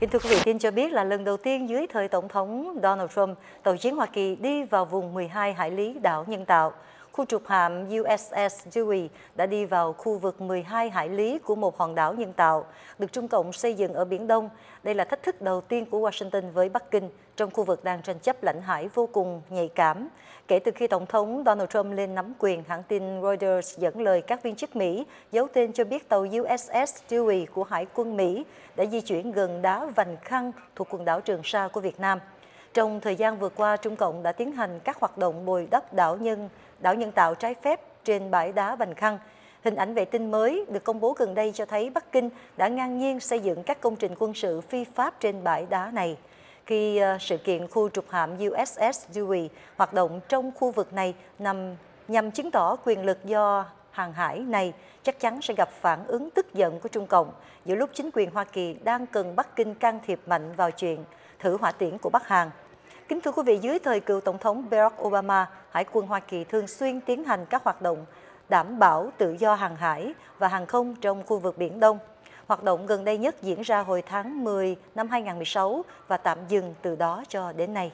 Kính thưa quý vị, tin cho biết là lần đầu tiên dưới thời Tổng thống Donald Trump, tàu chiến Hoa Kỳ đi vào vùng 12 hải lý đảo nhân tạo. Khu trục hạm USS Dewey đã đi vào khu vực 12 hải lý của một hòn đảo nhân tạo, được Trung Cộng xây dựng ở Biển Đông. Đây là thách thức đầu tiên của Washington với Bắc Kinh trong khu vực đang tranh chấp lãnh hải vô cùng nhạy cảm. Kể từ khi Tổng thống Donald Trump lên nắm quyền, hãng tin Reuters dẫn lời các viên chức Mỹ giấu tên cho biết tàu USS Dewey của Hải quân Mỹ đã di chuyển gần đá Vành Khăn thuộc quần đảo Trường Sa của Việt Nam. Trong thời gian vừa qua, Trung Cộng đã tiến hành các hoạt động bồi đắp đảo nhân, đảo nhân tạo trái phép trên bãi đá Vành Khăn. Hình ảnh vệ tinh mới được công bố gần đây cho thấy Bắc Kinh đã ngang nhiên xây dựng các công trình quân sự phi pháp trên bãi đá này. Khi ờ, sự kiện khu trục hạm USS Dewey hoạt động trong khu vực này nằm nhằm chứng tỏ quyền lực do hàng hải này chắc chắn sẽ gặp phản ứng tức giận của Trung Cộng giữa lúc chính quyền Hoa Kỳ đang cần Bắc Kinh can thiệp mạnh vào chuyện thử hỏa tiễn của Bắc Hàn. Kính thưa quý vị, dưới thời cựu Tổng thống Barack Obama, Hải quân Hoa Kỳ thường xuyên tiến hành các hoạt động đảm bảo tự do hàng hải và hàng không trong khu vực Biển Đông. Hoạt động gần đây nhất diễn ra hồi tháng 10 năm 2016 và tạm dừng từ đó cho đến nay.